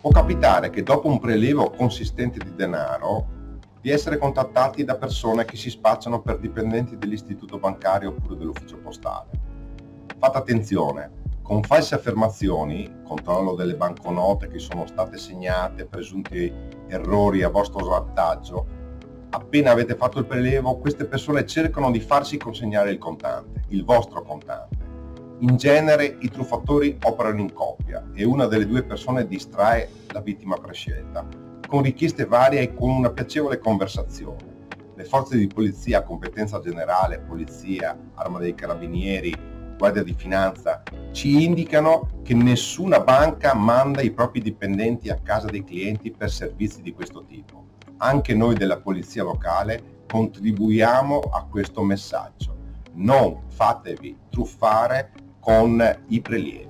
Può capitare che dopo un prelievo consistente di denaro di essere contattati da persone che si spacciano per dipendenti dell'istituto bancario oppure dell'ufficio postale. Fate attenzione, con false affermazioni, controllo delle banconote che sono state segnate, presunti errori a vostro vantaggio, appena avete fatto il prelievo, queste persone cercano di farsi consegnare il contante, il vostro contante. In genere i truffatori operano in coppia e una delle due persone distrae la vittima prescelta, con richieste varie e con una piacevole conversazione. Le forze di polizia a competenza generale, polizia, arma dei carabinieri, guardia di finanza, ci indicano che nessuna banca manda i propri dipendenti a casa dei clienti per servizi di questo tipo. Anche noi della polizia locale contribuiamo a questo messaggio. Non fatevi truffare con i prelievi.